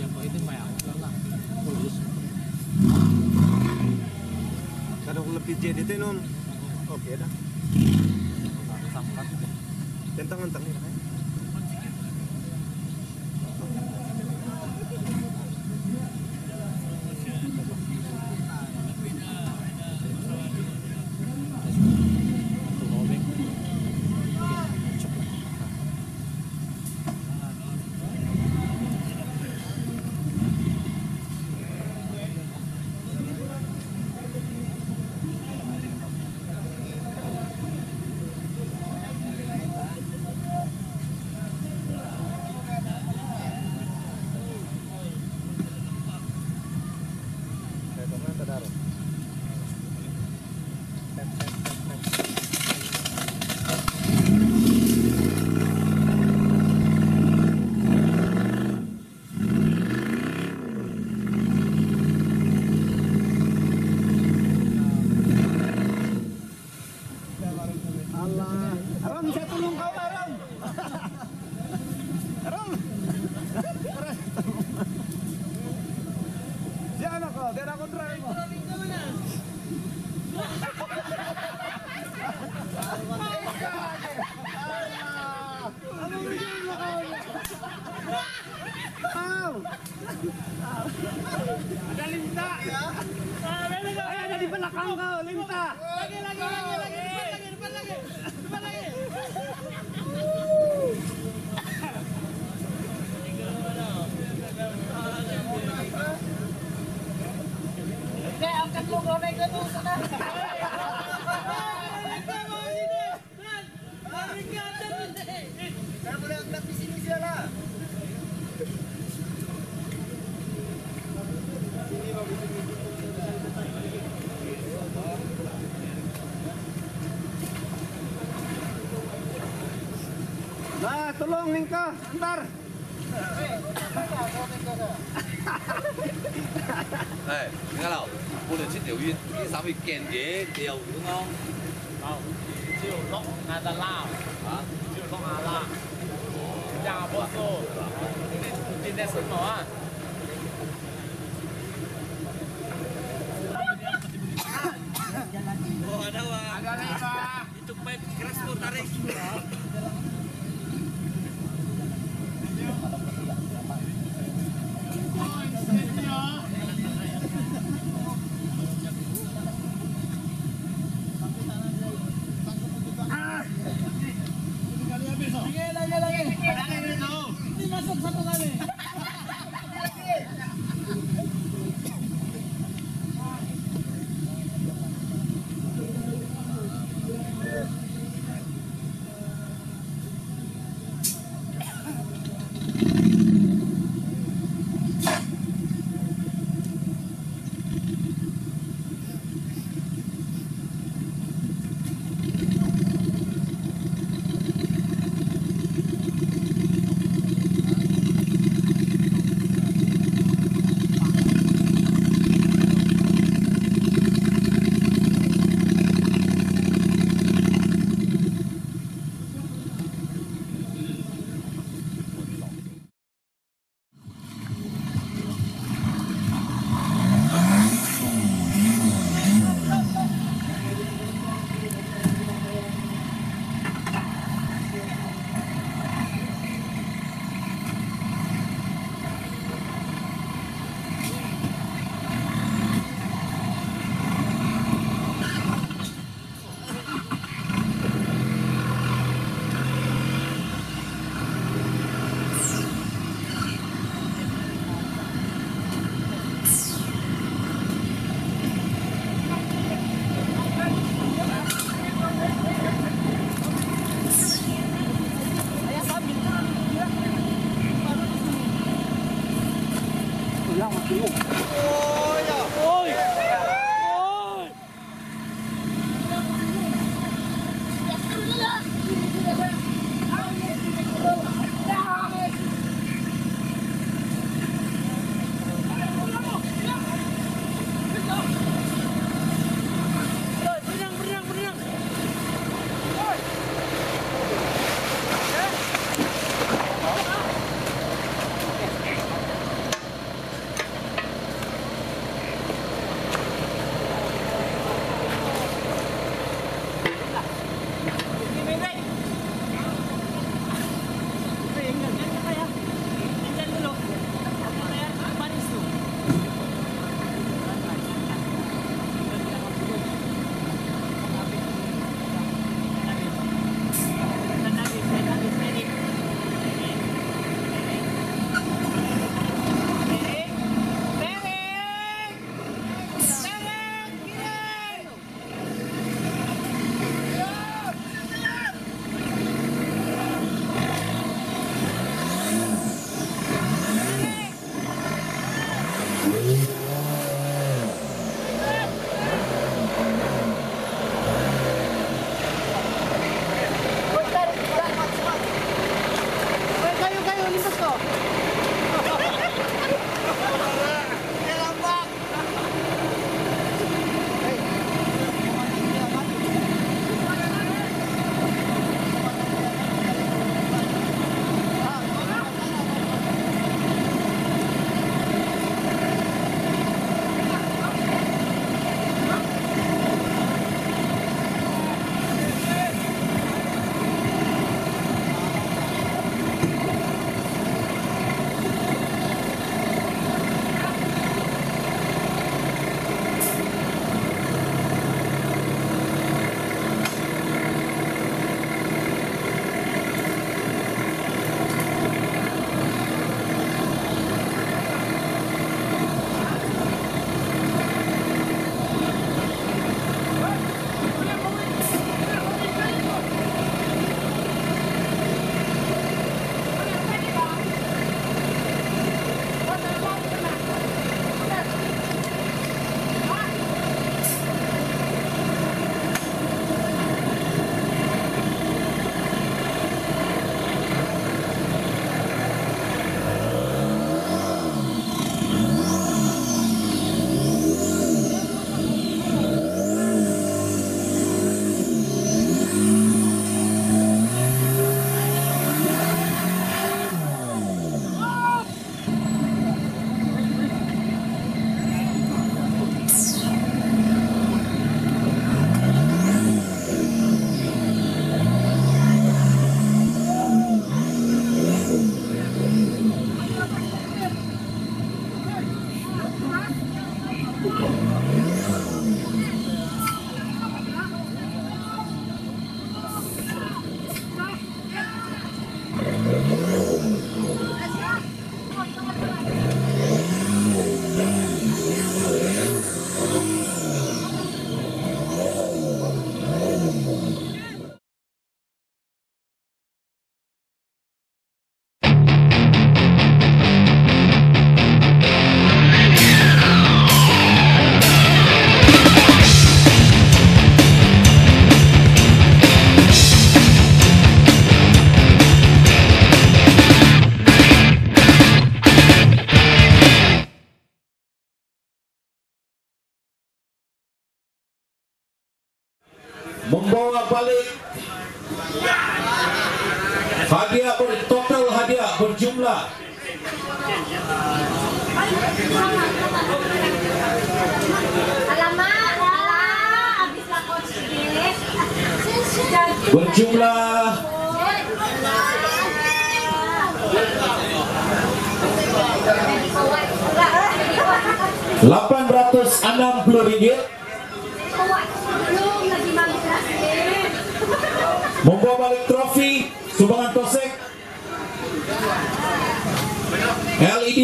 Ah, dia kok itu bayar lah. Tulus. Kada ko lapit dyan dito nun. Okay dah. Sampat. Tentang-tentang ni. Nah, tolong Ningka, ntar, Hei, eh, Ningka. 我哋出条鱼，呢三位镜嘢你又đúng không？好，只有落阿的辣，啊，只有落阿辣。呀，不错。你今天什么啊？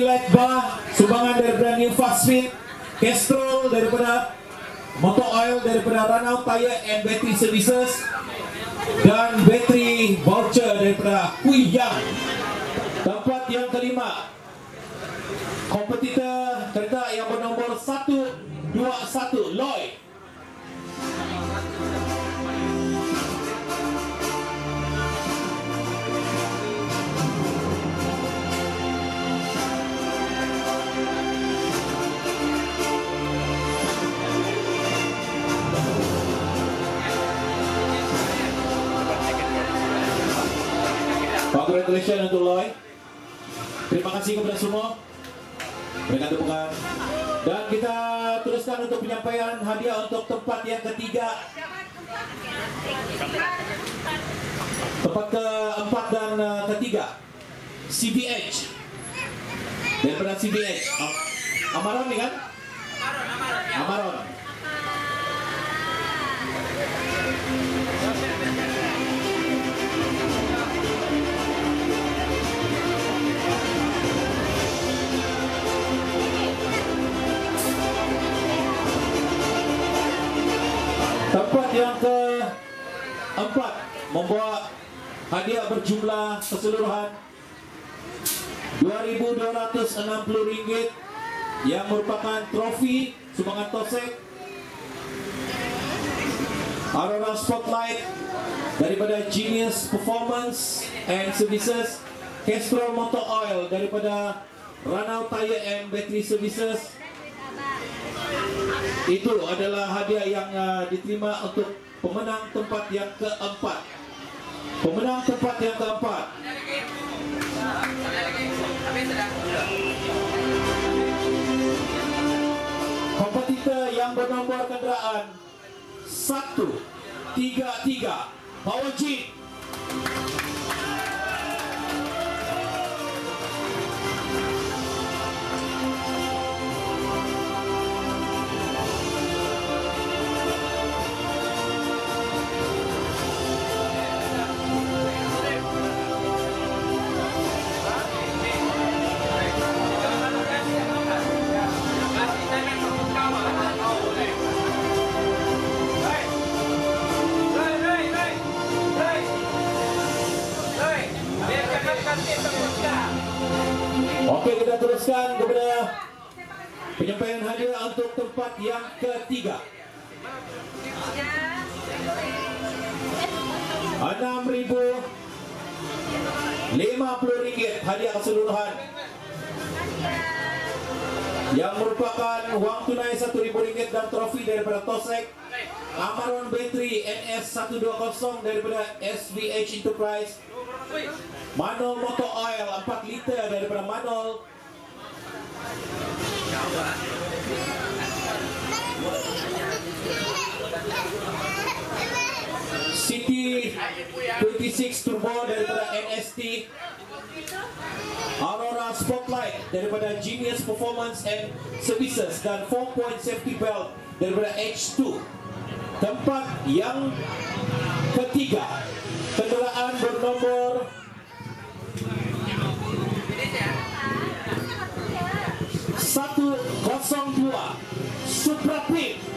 Light bar sumbangan daripada New Fast Fit Castrol daripada Motor Oil daripada Ranau Tire and Battery Services dan battery voucher daripada Hui Yang tempat yang kelima kompetitor kereta yang bernombor 121 Congratulations untuk Loy. Terima kasih kepada semua. Berikan tepukan. Dan kita teruskan untuk penyampaian hadiah untuk tempat yang ketiga. Tempat keempat dan uh, ketiga. CBH. Daripada CBH. Am- Amaron ni kan? Amaron. Tempat yang keempat membawa hadiah berjumlah keseluruhan RM2,260 yang merupakan trofi sumbangan Tosek Aurora Spotlight daripada Genius Performance and Services Castrol Motor Oil daripada Ranau Tire and Battery Services itu adalah hadiah yang uh, diterima untuk pemenang tempat yang keempat. Pemenang tempat yang keempat. Kompetitor yang bernombor kenderaan 133 Power Jeep Okey kita teruskan kepada penyampaian hadiah untuk tempat yang ketiga. Enam ribu lima puluh ringgit hadiah keseluruhan yang merupakan wang tunai satu ribu ringgit dan trofi daripada Tosek Amaron Battery NS 120 daripada SVH Enterprise. Manol Motor Oil 4 liter daripada Manol. City 26 Turbo daripada NST Aurora Spotlight daripada Genius Performance and Services dan 4 point safety belt daripada H2. Tempat yang ketiga. Kenderaan bernombor satu kosong dua. Supra Pit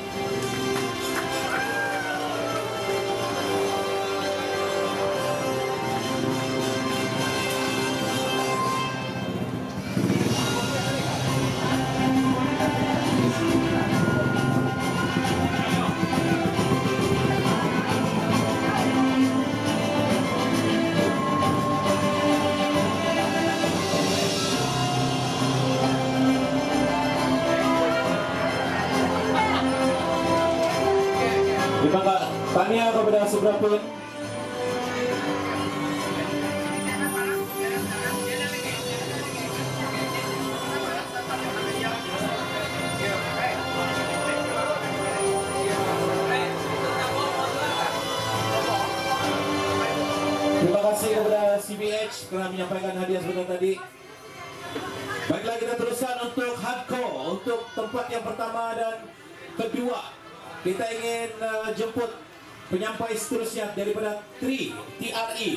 Pit. Terima kasih kepada CBH kerana menyampaikan hadiah sebentar tadi. Baiklah kita teruskan untuk hardcore untuk tempat yang pertama dan kedua. Kita ingin uh, jemput penyampai seterusnya daripada TRI TRI.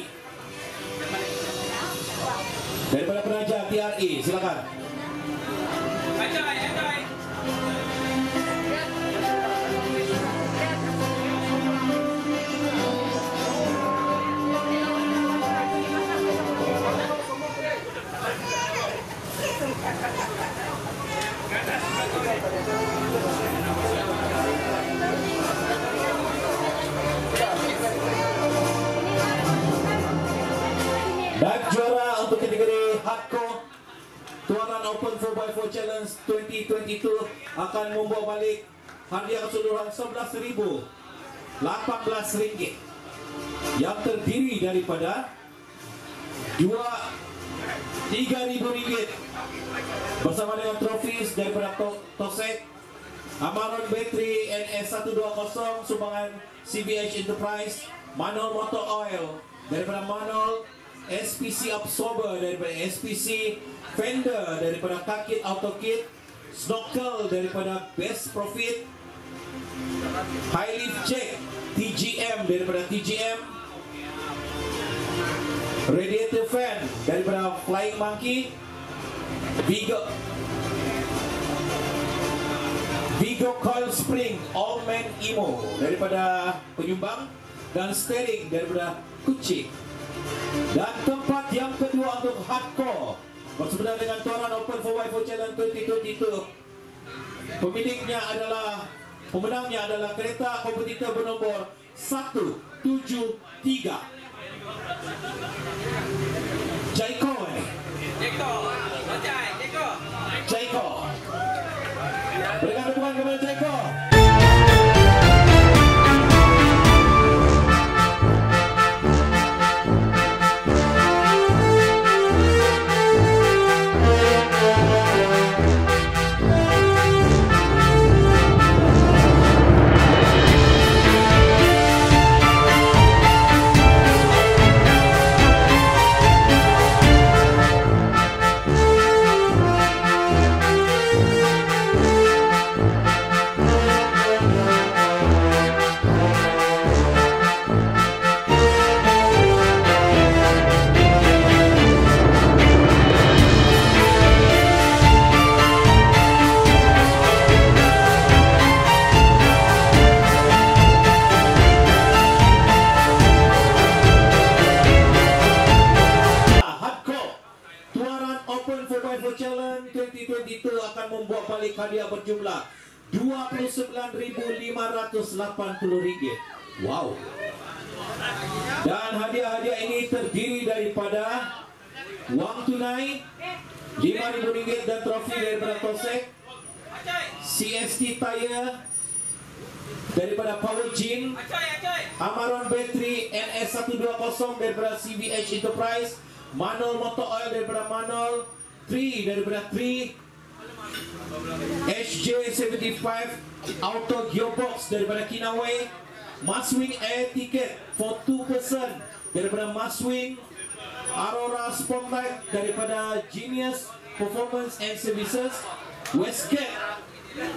Daripada penaja TRI, silakan. Dan hardcore Tuaran Open 4x4 Challenge 2022 akan membawa balik hadiah keseluruhan RM11,018 yang terdiri daripada dua RM3,000 bersama dengan trofis daripada to Tosek Amaron Battery NS120 sumbangan CBH Enterprise Manol Motor Oil. Daripada Manol SPC Absorber daripada SPC Fender daripada Kakit Auto Kit Snorkel daripada Best Profit High Lift Check TGM daripada TGM Radiator Fan daripada Flying Monkey Vigo Vigo Coil Spring All Man Emo daripada penyumbang dan steering daripada Kucing dan tempat yang kedua untuk hardcore. Bersebelahan dengan tuaran Open 4x4 Challenge 2022 pemiliknya adalah pemenangnya adalah kereta kompetitor bernombor 173 Jaiko eh? Jaiko Berikan dukungan kepada Jaiko Tosek CST Tire daripada Power Gym Amaron Battery NS120 daripada CBH Enterprise Manol Motor Oil daripada Manol 3 daripada 3 HJ75 Auto Gearbox daripada Kinaway Maswing Air Ticket for 2 person daripada Maswing Aurora Spotlight daripada Genius Performance and Services Westgate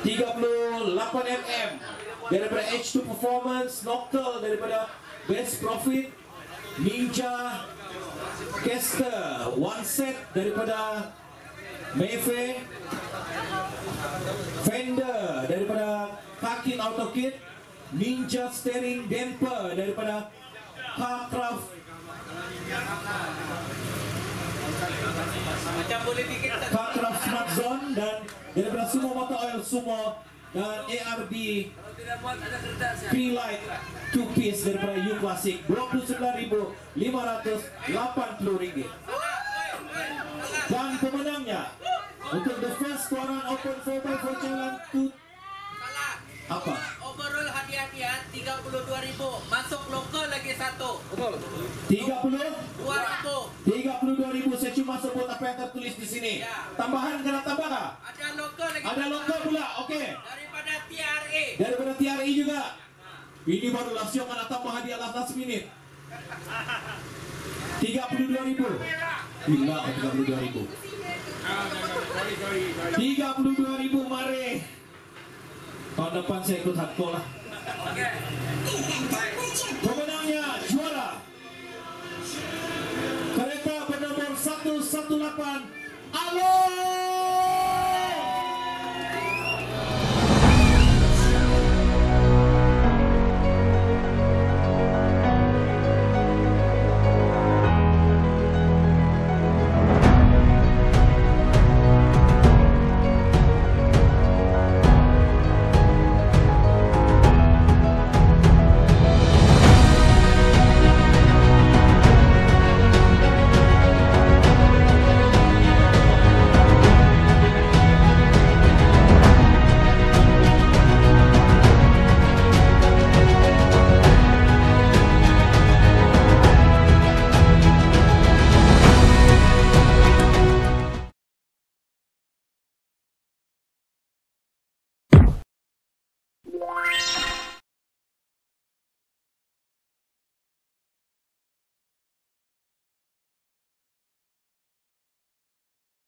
38mm daripada H2 Performance Noctel daripada Best Profit Ninja Caster. One set daripada Mayfair Fender daripada Kakin Auto Kit Ninja Steering Damper daripada Carcraft Macam boleh bikin? Carcraft Smart Zone dan daripada Sumo Motor Oil Sumo dan ARB. P-Light 2 piece daripada U Classic RM29,580 dan pemenangnya untuk the first Tuaran Open 4x4 Challenge to Salah. apa? Overall hadiah-hadiah 32,000. Masuk lokal lagi satu. 30 2,000. 32,000 saya cuma sebut apa yang tertulis di sini. Ya. Tambahan kena tambah kah? Ada lokal lagi. Ada lokal pula, okey. Daripada TRA. Daripada TRI juga. Ini baru Lasio mana tambah hadiah last minute. 32,000. Gila 32,000. 32,000 mari. Tahun depan saya ikut hardcore lah. Pemenangnya juara. Kereta bernombor 118 Alor